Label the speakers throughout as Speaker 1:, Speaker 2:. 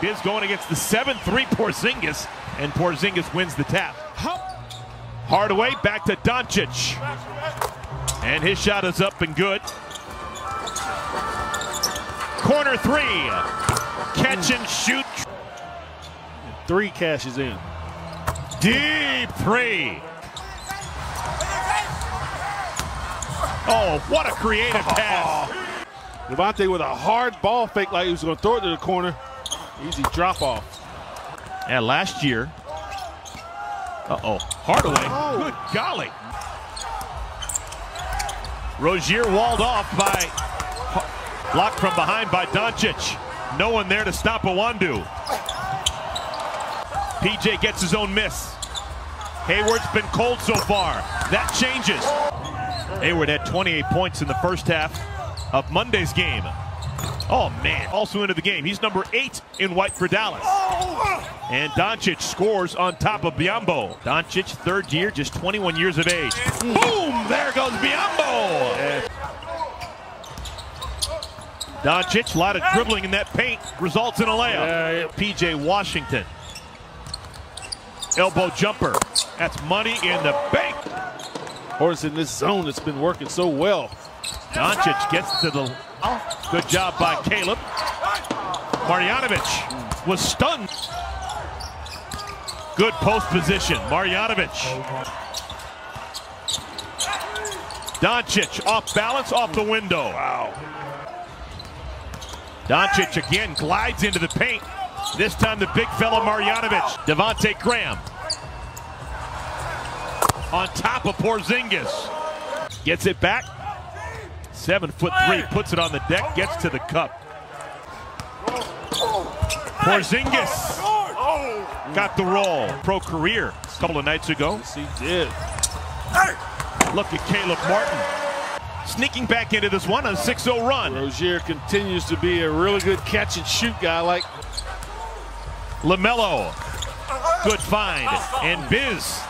Speaker 1: Biz going against the 7-3 Porzingis, and Porzingis wins the tap. Hardaway back to Doncic. And his shot is up and good. Corner three. Catch and shoot.
Speaker 2: Three cashes in.
Speaker 1: Deep three. Oh, what a creative pass.
Speaker 2: Devontae with a hard ball fake like he was going to throw it to the corner. Easy drop off.
Speaker 1: And last year, uh-oh, Hardaway,
Speaker 2: Oh.
Speaker 1: good golly. Rozier walled off by, blocked from behind by Doncic. No one there to stop Awandu. PJ gets his own miss. Hayward's been cold so far. That changes. Hayward had 28 points in the first half of Monday's game. Oh man, also into the game. He's number eight in white for Dallas. Oh. And Doncic scores on top of Biyombo. Doncic, third year, just 21 years of age. Boom! There goes Biyombo. Doncic, a lot of dribbling in that paint, results in a layup.
Speaker 2: Yeah, yeah.
Speaker 1: PJ Washington. Elbow jumper. That's money in the bank.
Speaker 2: Hornets in this zone that's been working so well.
Speaker 1: Doncic gets to the. Oh. Good job by Caleb. Marjanovic was stunned. Good post position. Marjanovic. Doncic off balance, off the window. Wow. Doncic again glides into the paint. This time the big fella Marjanovic. Devontae Graham. On top of Porzingis. Gets it back. Seven foot three, puts it on the deck, gets to the cup. Porzingis got the roll. Pro career a couple of nights ago.
Speaker 2: Yes, he did.
Speaker 1: Look at Caleb Martin. Sneaking back into this one, a 6-0 run.
Speaker 2: Rozier continues to be a really good catch and shoot guy like
Speaker 1: LaMelo. Good find. And Biz.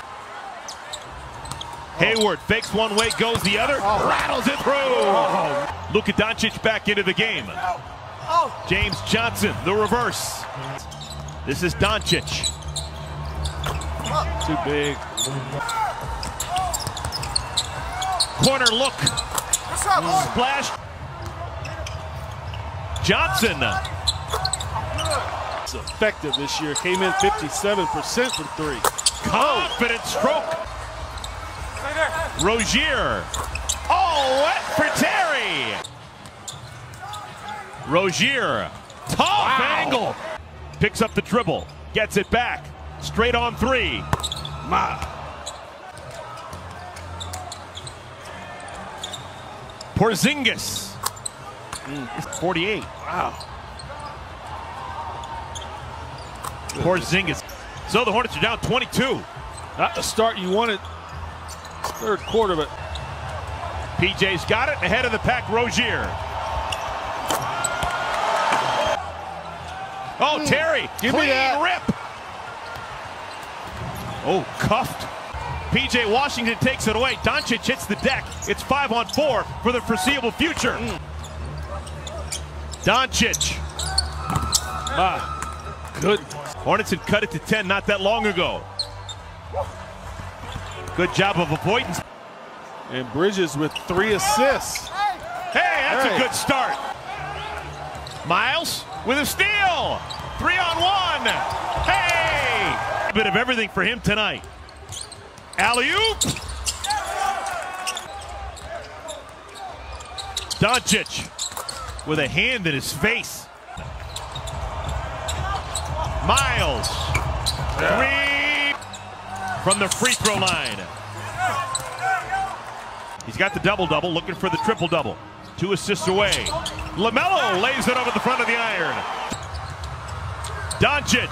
Speaker 1: Hayward fakes one way, goes the other, rattles it through. Luka Doncic back into the game. James Johnson, the reverse. This is Doncic.
Speaker 2: too big.
Speaker 1: Corner look. Splash. Johnson.
Speaker 2: It's effective this year. Came in 57% from three.
Speaker 1: Confident stroke. Rozier. Oh, wet for Terry. Rozier. Tough angle. Picks up the dribble. Gets it back. Straight on three.
Speaker 2: My.
Speaker 1: Porzingis. Mm, 48.
Speaker 2: Wow.
Speaker 1: Porzingis. So the Hornets are down 22.
Speaker 2: Not the start you wanted. Third quarter, but
Speaker 1: PJ's got it ahead of the pack. Rozier. Oh, Terry.
Speaker 2: Give me
Speaker 1: clean
Speaker 2: that.
Speaker 1: rip. Oh, cuffed. PJ Washington takes it away. Doncic hits the deck. It's five on four for the foreseeable future. Doncic.
Speaker 2: Ah, good.
Speaker 1: Hornets had cut it to 10 not that long ago. Good job of avoidance.
Speaker 2: And Bridges with three assists.
Speaker 1: Hey, that's
Speaker 2: Hey.
Speaker 1: a good start. Miles with a steal. Three on one. Hey! A bit of everything for him tonight. Alley oop. Doncic with a hand in his face. Miles. Three from the free throw line. He's got the double double, looking for the triple double. Two assists away. LaMelo lays it over the front of the iron. Doncic.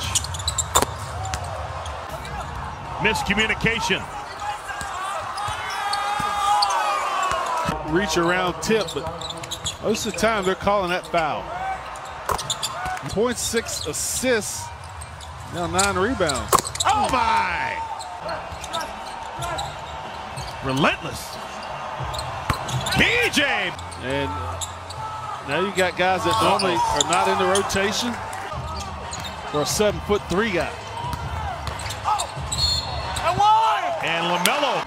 Speaker 1: Miscommunication.
Speaker 2: Reach around tip, but most of the time they're calling that foul. Point six assists. Now nine rebounds.
Speaker 1: Oh my! Relentless. PJ.
Speaker 2: And now you got guys that normally are not in the rotation. for a seven foot three guy.
Speaker 1: And LaMelo.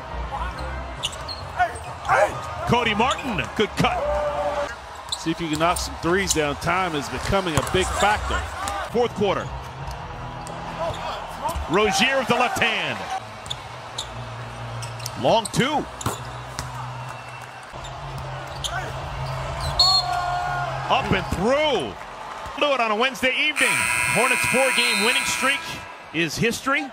Speaker 1: Cody Martin, good cut.
Speaker 2: See if you can knock some threes down. Time is becoming a big factor.
Speaker 1: Fourth quarter. Rozier with the left hand. Long two. Up and through. Do it on a Wednesday evening. Hornets four-game winning streak is history.